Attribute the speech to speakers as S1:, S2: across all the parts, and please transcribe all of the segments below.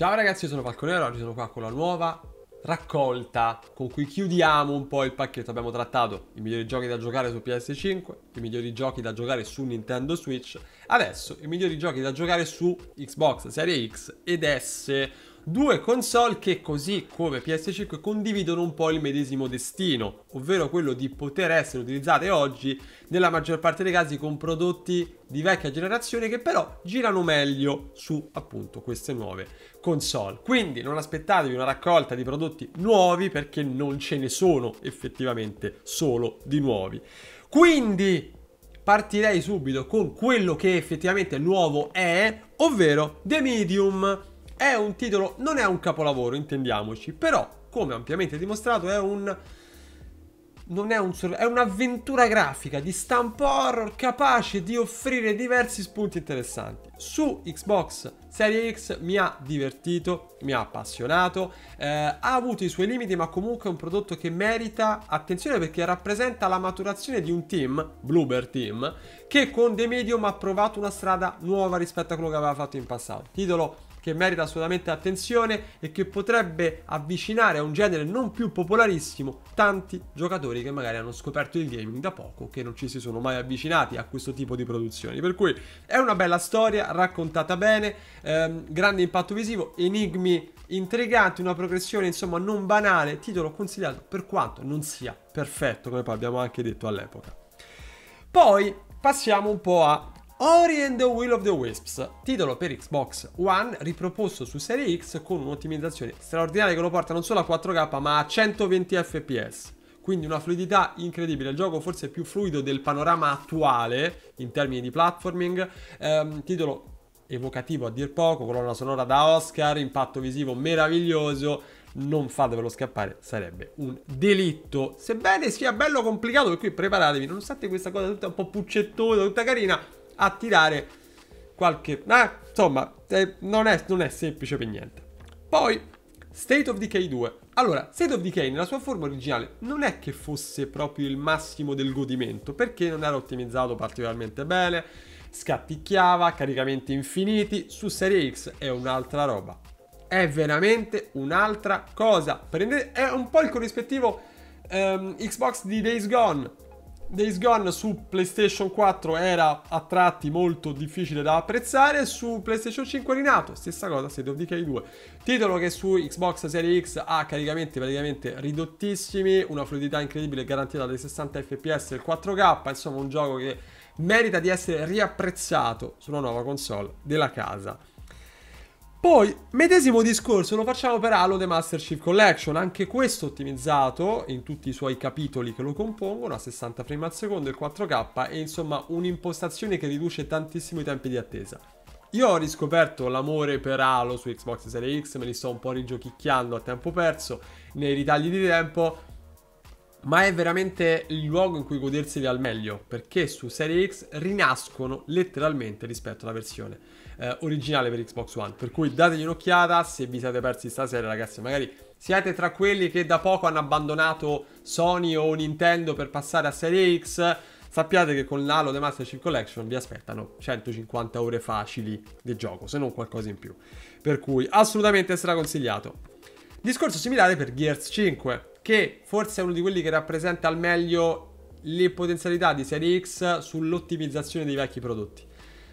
S1: Ciao ragazzi, io sono Falconero, oggi sono qua con la nuova raccolta con cui chiudiamo un po' il pacchetto. Abbiamo trattato i migliori giochi da giocare su PS5, i migliori giochi da giocare su Nintendo Switch, adesso i migliori giochi da giocare su Xbox Serie X ed S Due console che così come PS5 condividono un po' il medesimo destino, ovvero quello di poter essere utilizzate oggi nella maggior parte dei casi con prodotti di vecchia generazione che però girano meglio su appunto queste nuove console. Quindi non aspettatevi una raccolta di prodotti nuovi perché non ce ne sono effettivamente solo di nuovi. Quindi partirei subito con quello che effettivamente nuovo è, ovvero The Medium è un titolo, non è un capolavoro, intendiamoci, però, come ampiamente dimostrato, è un... Non è un è un'avventura grafica di stampo horror capace di offrire diversi spunti interessanti. Su Xbox Serie X mi ha divertito, mi ha appassionato, eh, ha avuto i suoi limiti, ma comunque è un prodotto che merita attenzione perché rappresenta la maturazione di un team, Bloober Team, che con The Medium ha provato una strada nuova rispetto a quello che aveva fatto in passato. Titolo che merita assolutamente attenzione e che potrebbe avvicinare a un genere non più popolarissimo tanti giocatori che magari hanno scoperto il gaming da poco, che non ci si sono mai avvicinati a questo tipo di produzioni. Per cui è una bella storia, raccontata bene, ehm, grande impatto visivo, enigmi intriganti, una progressione insomma non banale, titolo consigliato per quanto non sia perfetto, come poi abbiamo anche detto all'epoca. Poi passiamo un po' a Ori and the Will of the Wisps, titolo per Xbox One riproposto su Serie X con un'ottimizzazione straordinaria che lo porta non solo a 4K ma a 120 fps. Quindi una fluidità incredibile, il gioco forse più fluido del panorama attuale in termini di platforming, ehm, titolo evocativo a dir poco, colonna sonora da Oscar, impatto visivo meraviglioso, non fatevelo scappare, sarebbe un delitto. Sebbene sia bello complicato, per cui preparatevi, nonostante questa cosa tutta un po' puccettosa, tutta carina, tirare qualche... Ah, insomma, eh, non, è, non è semplice per niente. Poi, State of Decay 2. Allora, State of Decay nella sua forma originale non è che fosse proprio il massimo del godimento, perché non era ottimizzato particolarmente bene, scatticchiava, caricamenti infiniti, su Serie X è un'altra roba. È veramente un'altra cosa. Prendete, è un po' il corrispettivo um, Xbox di Days Gone Days Gone su PlayStation 4 era a tratti molto difficile da apprezzare, su PlayStation 5 è rinato, stessa cosa, State of Decay 2. Titolo che su Xbox Series X ha caricamenti praticamente ridottissimi, una fluidità incredibile garantita dai 60 fps e il 4K, insomma un gioco che merita di essere riapprezzato sulla nuova console della casa. Poi, medesimo discorso lo facciamo per Halo The Master Chief Collection, anche questo ottimizzato in tutti i suoi capitoli che lo compongono a 60 frame al secondo e 4K e insomma un'impostazione che riduce tantissimo i tempi di attesa. Io ho riscoperto l'amore per Halo su Xbox Series X, me li sto un po' rigiochicchiando a tempo perso nei ritagli di tempo, ma è veramente il luogo in cui goderseli al meglio, perché su Serie X rinascono letteralmente rispetto alla versione eh, originale per Xbox One. Per cui dategli un'occhiata se vi siete persi stasera, ragazzi. Magari siete tra quelli che da poco hanno abbandonato Sony o Nintendo per passare a Serie X. Sappiate che con l'Halo The Master Chief Collection vi aspettano 150 ore facili di gioco, se non qualcosa in più. Per cui assolutamente straconsigliato. Discorso similare per Gears 5, che forse è uno di quelli che rappresenta al meglio le potenzialità di Serie X sull'ottimizzazione dei vecchi prodotti.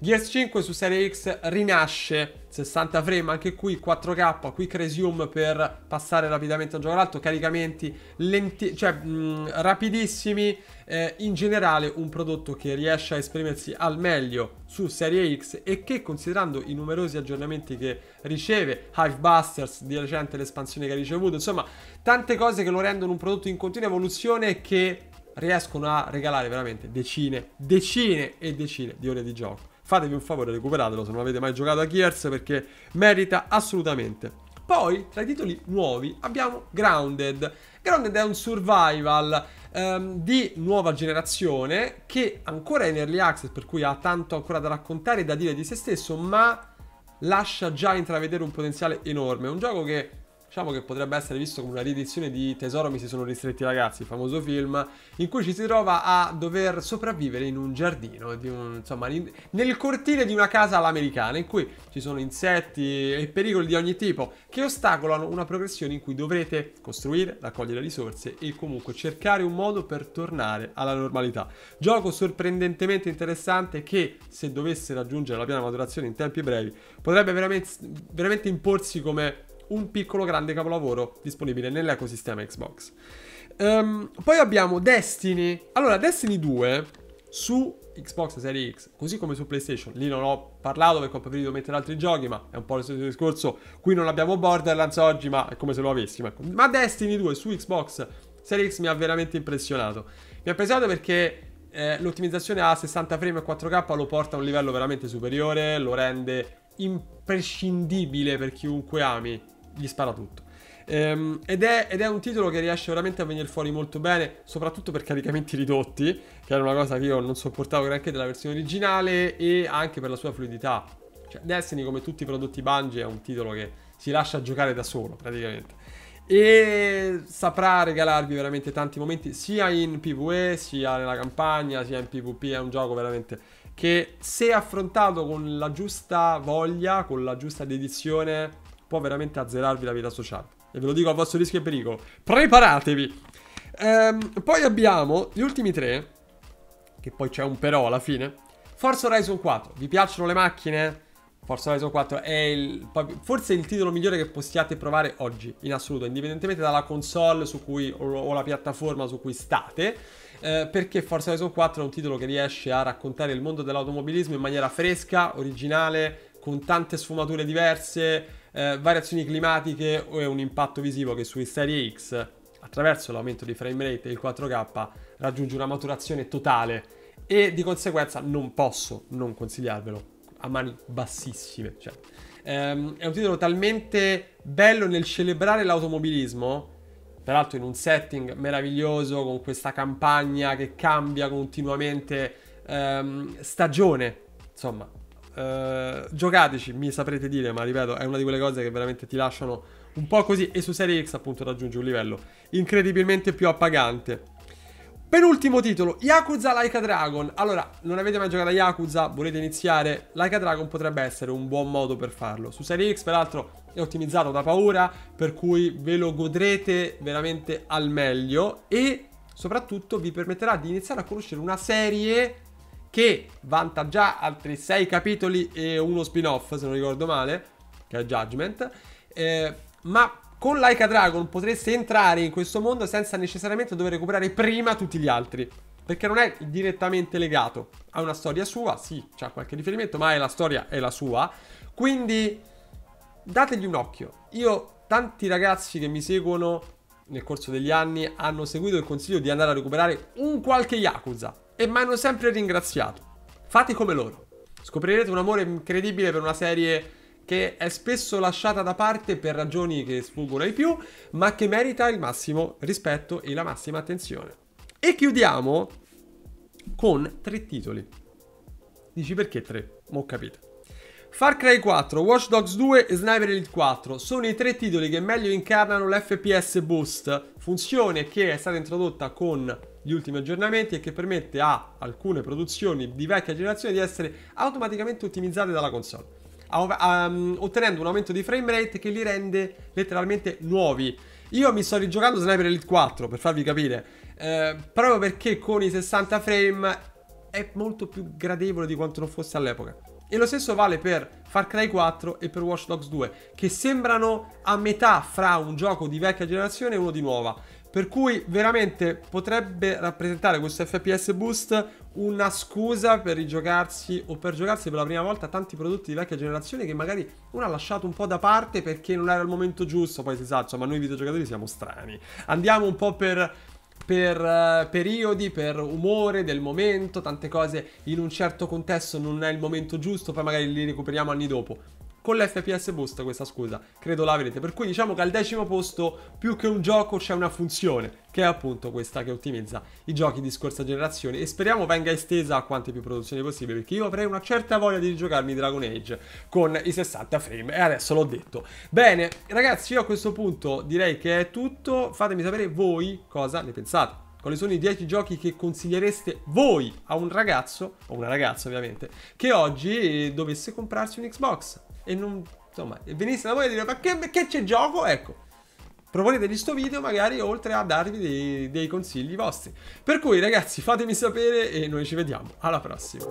S1: Gears 5 su Serie X rinasce. 60 frame, anche qui 4K, quick resume per passare rapidamente a gioco all'altro, caricamenti lenti, cioè mh, rapidissimi, eh, in generale un prodotto che riesce a esprimersi al meglio su Serie X e che considerando i numerosi aggiornamenti che riceve, Hivebusters di recente l'espansione che ha ricevuto, insomma tante cose che lo rendono un prodotto in continua evoluzione che riescono a regalare veramente decine, decine e decine di ore di gioco fatevi un favore, recuperatelo se non avete mai giocato a Gears perché merita assolutamente. Poi, tra i titoli nuovi, abbiamo Grounded. Grounded è un survival um, di nuova generazione che ancora è in early access, per cui ha tanto ancora da raccontare e da dire di se stesso, ma lascia già intravedere un potenziale enorme. Un gioco che diciamo che potrebbe essere visto come una riedizione di Tesoro mi si sono ristretti ragazzi, il famoso film, in cui ci si trova a dover sopravvivere in un giardino, un, insomma, in, nel cortile di una casa all'americana, in cui ci sono insetti e pericoli di ogni tipo che ostacolano una progressione in cui dovrete costruire, raccogliere risorse e comunque cercare un modo per tornare alla normalità. Gioco sorprendentemente interessante che, se dovesse raggiungere la piena maturazione in tempi brevi, potrebbe veramente, veramente imporsi come un piccolo grande capolavoro disponibile nell'ecosistema Xbox. Um, poi abbiamo Destiny. Allora, Destiny 2 su Xbox Series X, così come su PlayStation. Lì non ho parlato perché ho preferito mettere altri giochi, ma è un po' lo stesso discorso. Qui non abbiamo Borderlands oggi, ma è come se lo avessimo. Ecco. Ma Destiny 2 su Xbox Series X mi ha veramente impressionato. Mi ha impressionato perché eh, l'ottimizzazione a 60 frame e 4K lo porta a un livello veramente superiore, lo rende imprescindibile per chiunque ami gli spara tutto. Ehm, ed, è, ed, è, un titolo che riesce veramente a venire fuori molto bene, soprattutto per caricamenti ridotti, che era una cosa che io non sopportavo granché della versione originale, e anche per la sua fluidità. Cioè, Destiny, come tutti i prodotti Bungie, è un titolo che si lascia giocare da solo, praticamente. E saprà regalarvi veramente tanti momenti, sia in PvE, sia nella campagna, sia in PvP. È un gioco veramente che, se affrontato con la giusta voglia, con la giusta dedizione può veramente azzerarvi la vita sociale. E ve lo dico a vostro rischio e pericolo. Preparatevi! Ehm, poi abbiamo gli ultimi tre, che poi c'è un però alla fine. Forza Horizon 4. Vi piacciono le macchine? Forza Horizon 4 è il, forse il titolo migliore che possiate provare oggi, in assoluto, indipendentemente dalla console su cui, o, la piattaforma su cui state. Eh, perché Forza Horizon 4 è un titolo che riesce a raccontare il mondo dell'automobilismo in maniera fresca, originale, con tante sfumature diverse, eh, variazioni climatiche e un impatto visivo che sui Serie X, attraverso l'aumento di frame rate e il 4K, raggiunge una maturazione totale e di conseguenza non posso non consigliarvelo a mani bassissime. Cioè, ehm, è un titolo talmente bello nel celebrare l'automobilismo, peraltro in un setting meraviglioso, con questa campagna che cambia continuamente ehm, stagione. Insomma, Uh, giocateci, mi saprete dire, ma ripeto, è una di quelle cose che veramente ti lasciano un po' così. E su Serie X, appunto, raggiunge un livello incredibilmente più appagante. Penultimo titolo, Yakuza Like a Dragon. Allora, non avete mai giocato a Yakuza, volete iniziare? Like a Dragon potrebbe essere un buon modo per farlo. Su Serie X, peraltro, è ottimizzato da paura, per cui ve lo godrete veramente al meglio e soprattutto vi permetterà di iniziare a conoscere una serie che vanta già altri 6 capitoli e uno spin-off, se non ricordo male, che è Judgment. Eh, ma con Like a Dragon potreste entrare in questo mondo senza necessariamente dover recuperare prima tutti gli altri. Perché non è direttamente legato a una storia sua, sì, c'è qualche riferimento, ma è la storia è la sua. Quindi dategli un occhio. Io, tanti ragazzi che mi seguono nel corso degli anni hanno seguito il consiglio di andare a recuperare un qualche Yakuza e mi hanno sempre ringraziato. Fate come loro. Scoprirete un amore incredibile per una serie che è spesso lasciata da parte per ragioni che sfuggono ai più, ma che merita il massimo rispetto e la massima attenzione. E chiudiamo con tre titoli. Dici perché tre? Mo' capite. Far Cry 4, Watch Dogs 2 e Sniper Elite 4 sono i tre titoli che meglio incarnano l'FPS Boost, funzione che è stata introdotta con gli ultimi aggiornamenti e che permette a alcune produzioni di vecchia generazione di essere automaticamente ottimizzate dalla console, um, ottenendo un aumento di frame rate che li rende letteralmente nuovi. Io mi sto rigiocando Sniper Elite 4 per farvi capire, eh, proprio perché con i 60 frame è molto più gradevole di quanto non fosse all'epoca. E lo stesso vale per Far Cry 4 e per Watch Dogs 2, che sembrano a metà fra un gioco di vecchia generazione e uno di nuova. Per cui veramente potrebbe rappresentare questo FPS Boost una scusa per rigiocarsi o per giocarsi per la prima volta tanti prodotti di vecchia generazione che magari uno ha lasciato un po' da parte perché non era il momento giusto. Poi si sa, insomma, noi videogiocatori siamo strani. Andiamo un po' per per uh, periodi, per umore del momento, tante cose in un certo contesto non è il momento giusto, poi magari li recuperiamo anni dopo. Con l'FPS Boost questa scusa, credo l'avrete. Per cui diciamo che al decimo posto, più che un gioco, c'è una funzione, che è appunto questa che ottimizza i giochi di scorsa generazione. E speriamo venga estesa a quante più produzioni possibile, perché io avrei una certa voglia di rigiocarmi Dragon Age con i 60 frame. E adesso l'ho detto. Bene, ragazzi, io a questo punto direi che è tutto. Fatemi sapere voi cosa ne pensate. Quali sono i 10 giochi che consigliereste voi a un ragazzo, o una ragazza ovviamente, che oggi dovesse comprarsi un Xbox e non, insomma, venisse da voi a dire ma che, che c'è gioco? Ecco, proponetemi sto video magari oltre a darvi dei, dei consigli vostri. Per cui ragazzi fatemi sapere e noi ci vediamo alla prossima.